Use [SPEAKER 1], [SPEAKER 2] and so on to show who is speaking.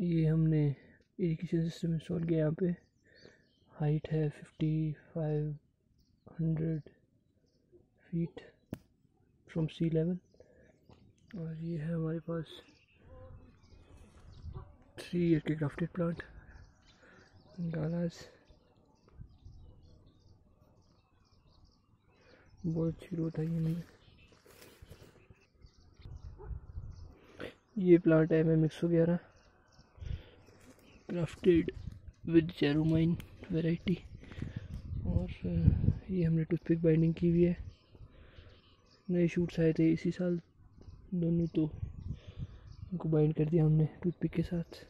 [SPEAKER 1] ये हमने irrigation system install किया यहाँ पे। हाइट है fifty five hundred feet from sea level और ये है हमारे पास थ्री ईयर के क्राफ्टेड प्लांट गालास बहुत अच्छी ग्रोथ आई है ये प्लांट है एम एक सौ ग्यारह क्राफ्टेड विद जेरोमाइन वैरायटी और ये हमने टूथपिक बाइंडिंग की हुई है। नए शूट्स आए थे इसी साल। दोनों तो उनको बाइंड कर दिया हमने टूथपिक के साथ।